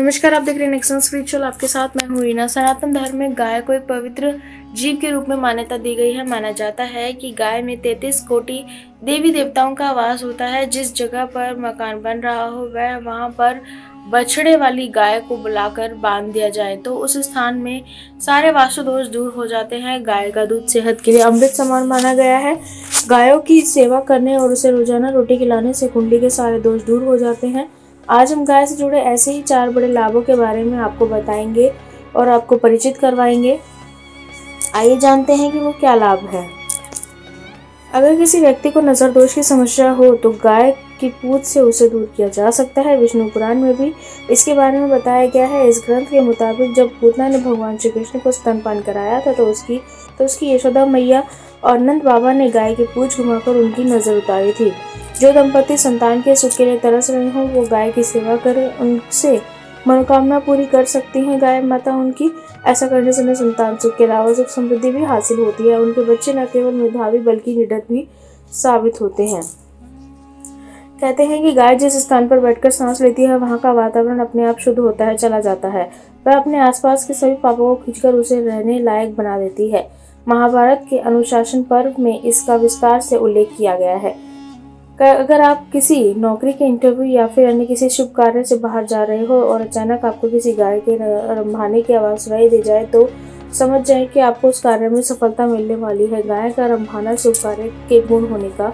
नमस्कार, आप देख रहे हैं नेक्सन स्पिरिचुअल आपके साथ मैं हूँ रीना। सनातन धर्म में गाय को एक पवित्र जीव के रूप में मान्यता दी गई है, माना जाता है कि गाय में तैतीस कोटि देवी देवताओं का वास होता है। जिस जगह पर मकान बन रहा हो, वह वहाँ पर बछड़े वाली गाय को बुलाकर बाँध दिया जाए। तो उस स्थान में सारे वास्तु दोष दूर हो जाते हैं। गाय का दूध सेहत के लिए अमृत समान माना गया है। गायों की सेवा करने और उसे रोज़ाना रोटी खिलाने से कुंडली के सारे दोष दूर हो जाते हैं। आज हम गाय से जुड़े ऐसे ही चार बड़े लाभों के बारे में आपको बताएँगे और आपको परिचित करवाएँगे। आइए जानते हैं कि वो क्या लाभ है। अगर किसी व्यक्ति को नज़र दोष की समस्या हो तो गाय की पूछ से उसे दूर किया जा सकता है। विष्णु पुराण में भी इसके बारे में बताया गया है। इस ग्रंथ के मुताबिक जब पूतना ने भगवान श्री कृष्ण को स्तनपान कराया था तो उसकी तो उसकी यशोदा मैया और नंद बाबा ने गाय की पूछ घुमाकर उनकी नज़र उतारी थी। जो दंपति संतान के सुख के लिए तरस रहे हों, वो गाय की सेवा करें, उनसे मनोकामना पूरी कर सकती हैं। गाय माता उनकी ऐसा करने से उन्हें संतान सुख के अलावा सुख समृद्धि भी हासिल होती है। उनके बच्चे न केवल मेधावी, बल्कि निडर भी साबित होते हैं। कहते हैं कि गाय जिस स्थान पर बैठकर सांस लेती है, वहाँ का वातावरण अपने आप शुद्ध होता है, चला जाता है। वह अपने आसपास के सभी पापों को खींचकर उसे रहने लायक बना देती है। महाभारत के अनुशासन पर्व में इसका विस्तार से उल्लेख किया गया है। अगर आप किसी नौकरी के इंटरव्यू या फिर अन्य किसी शुभ कार्य से बाहर जा रहे हो और अचानक आपको किसी गाय के रंभाने की आवाज़ सुनाई दी जाए तो समझ जाए कि आपको उस कार्य में सफलता मिलने वाली है। गाय का रंभाना शुभ कार्य के गुण होने का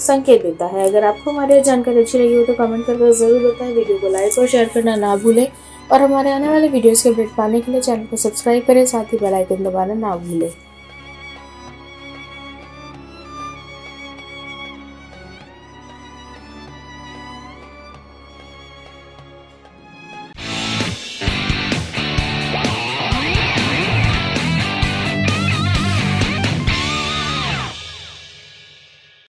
संकेत देता है। अगर आपको हमारी जानकारी अच्छी लगी हो तो कमेंट करके ज़रूर बताएँ। वीडियो को लाइक और शेयर करना ना भूलें। और हमारे आने वाले वीडियोस के अपडेट पाने के लिए चैनल को सब्सक्राइब करें, साथ ही बेल आइकन दबाना ना भूलें।